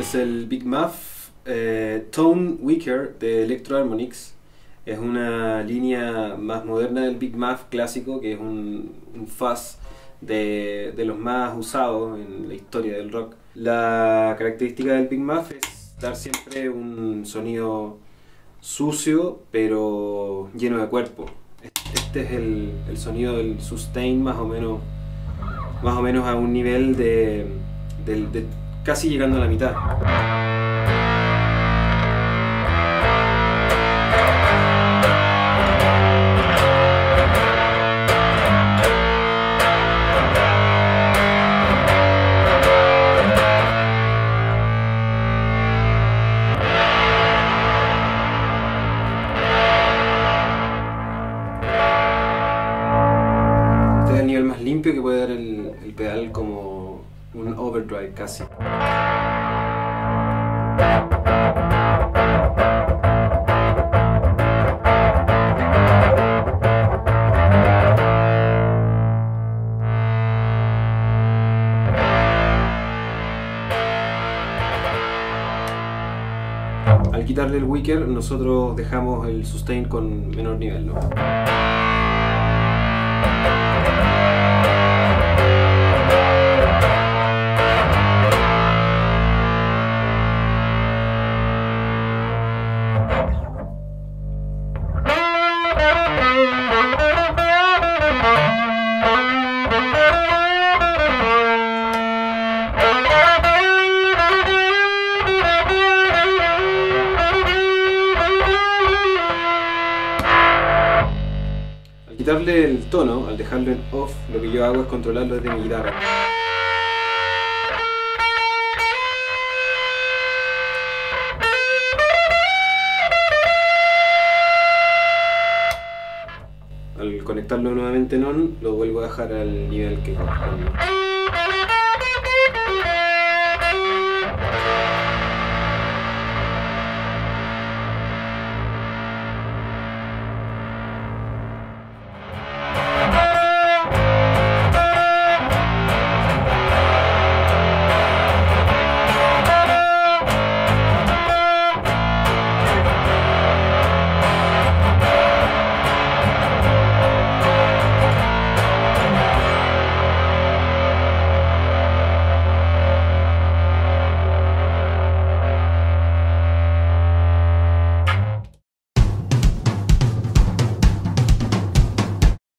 es el Big Muff eh, Tone Weaker de Electro Harmonix. Es una línea más moderna del Big Muff clásico, que es un, un fuzz de, de los más usados en la historia del rock. La característica del Big Muff es dar siempre un sonido sucio, pero lleno de cuerpo. Este es el, el sonido del sustain más o menos, más o menos a un nivel de, del- de casi llegando a la mitad. Es el nivel más limpio que puede dar el, el pedal como un overdrive casi. Al quitarle el Wicker, nosotros dejamos el sustain con menor nivel, ¿no? Quitarle el tono, al dejarlo en off, lo que yo hago es controlarlo desde mi guitarra. Al conectarlo nuevamente en on, lo vuelvo a dejar al nivel que corresponde.